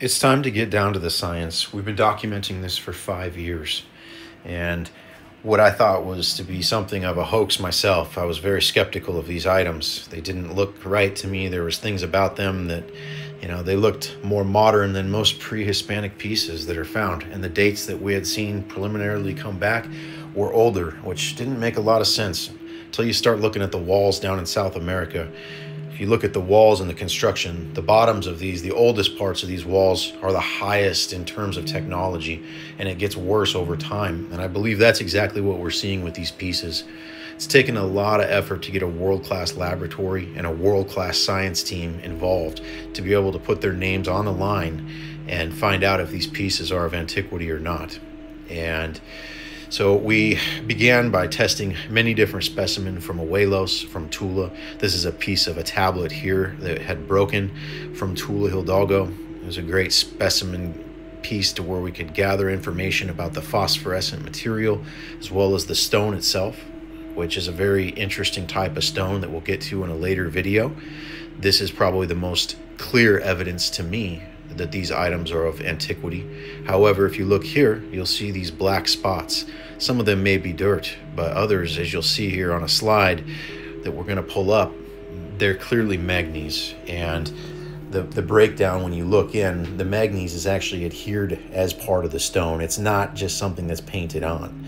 It's time to get down to the science. We've been documenting this for five years. And what I thought was to be something of a hoax myself, I was very skeptical of these items. They didn't look right to me. There was things about them that, you know, they looked more modern than most pre-Hispanic pieces that are found. And the dates that we had seen preliminarily come back were older, which didn't make a lot of sense until you start looking at the walls down in South America you look at the walls and the construction, the bottoms of these, the oldest parts of these walls are the highest in terms of technology, and it gets worse over time. And I believe that's exactly what we're seeing with these pieces. It's taken a lot of effort to get a world class laboratory and a world class science team involved to be able to put their names on the line and find out if these pieces are of antiquity or not. And so we began by testing many different specimens from Ojuelos, from Tula. This is a piece of a tablet here that had broken from Tula Hidalgo. It was a great specimen piece to where we could gather information about the phosphorescent material as well as the stone itself, which is a very interesting type of stone that we'll get to in a later video. This is probably the most clear evidence to me that these items are of antiquity. However, if you look here, you'll see these black spots. Some of them may be dirt, but others, as you'll see here on a slide that we're going to pull up, they're clearly manganese. And the, the breakdown, when you look in, the manganese is actually adhered as part of the stone. It's not just something that's painted on.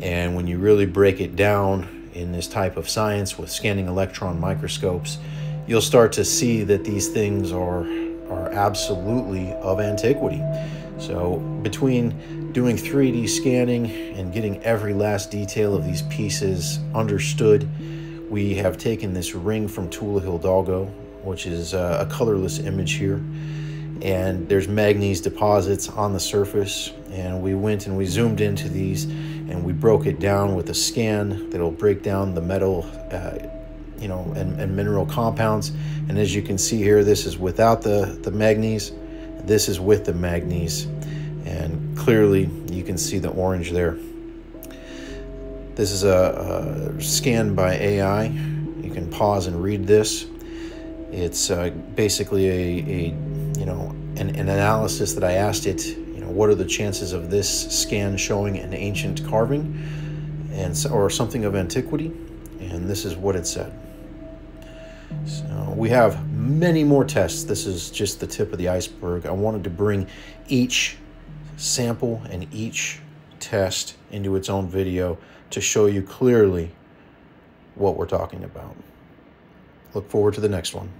And when you really break it down in this type of science with scanning electron microscopes, you'll start to see that these things are are absolutely of antiquity. So between doing 3D scanning and getting every last detail of these pieces understood, we have taken this ring from Tula Hidalgo, which is a colorless image here. And there's manganese deposits on the surface. And we went and we zoomed into these and we broke it down with a scan that'll break down the metal uh, you know, and, and mineral compounds. And as you can see here, this is without the, the manganese. This is with the manganese. And clearly you can see the orange there. This is a, a scan by AI. You can pause and read this. It's uh, basically a, a, you know, an, an analysis that I asked it, you know, what are the chances of this scan showing an ancient carving and or something of antiquity? And this is what it said. So we have many more tests. This is just the tip of the iceberg. I wanted to bring each sample and each test into its own video to show you clearly what we're talking about. Look forward to the next one.